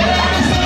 Yeah.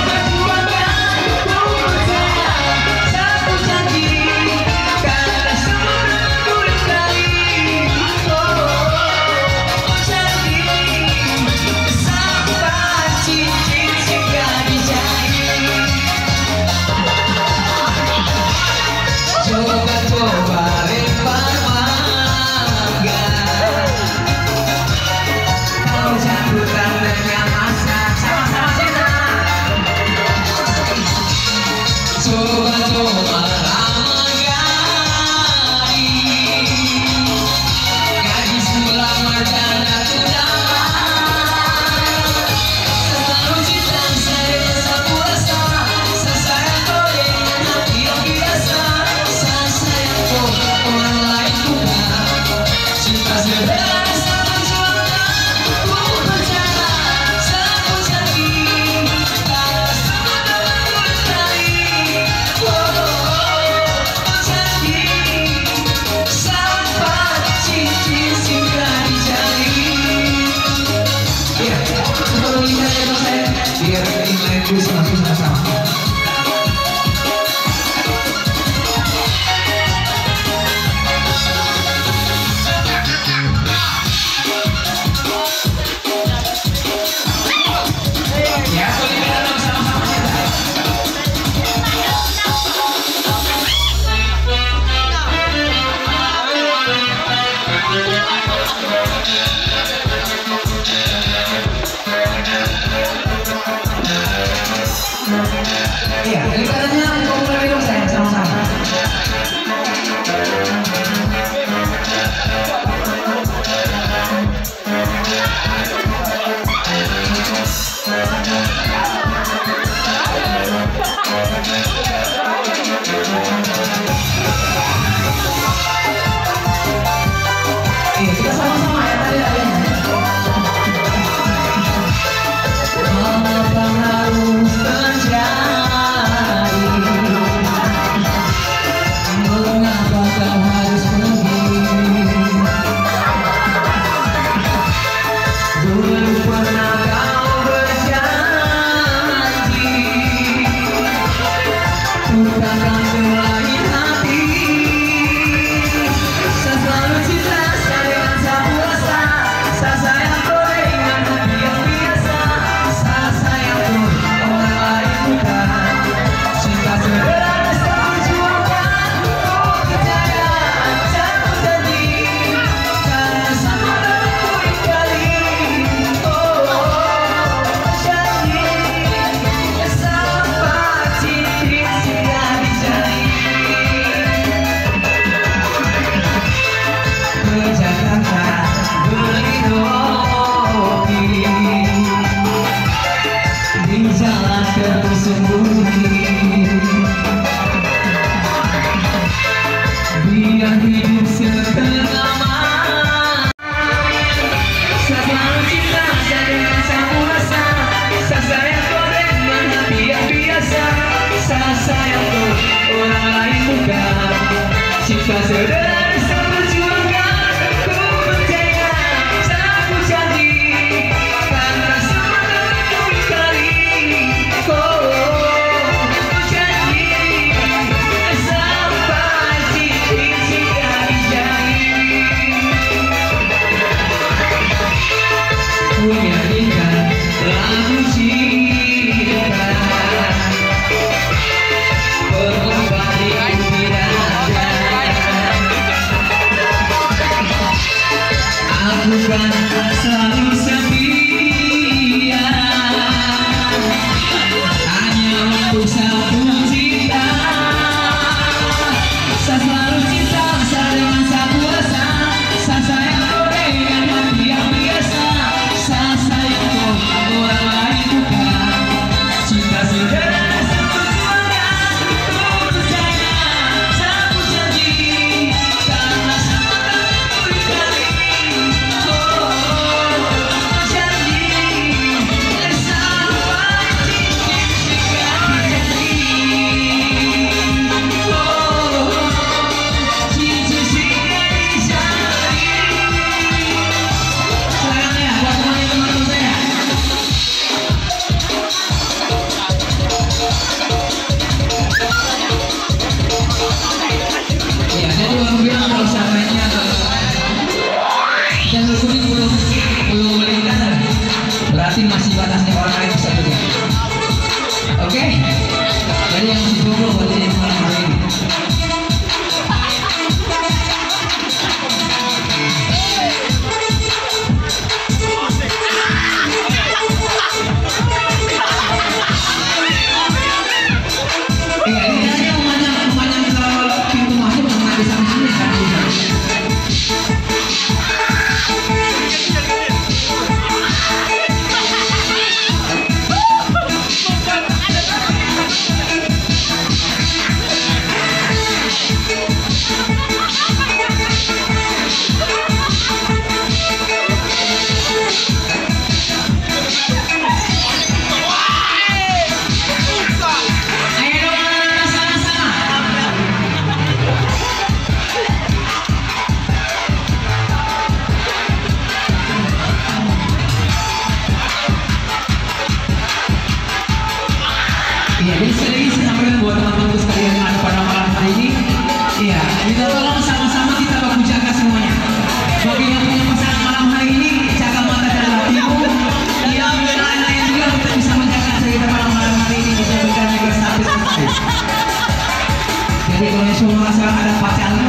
Semua ada pacar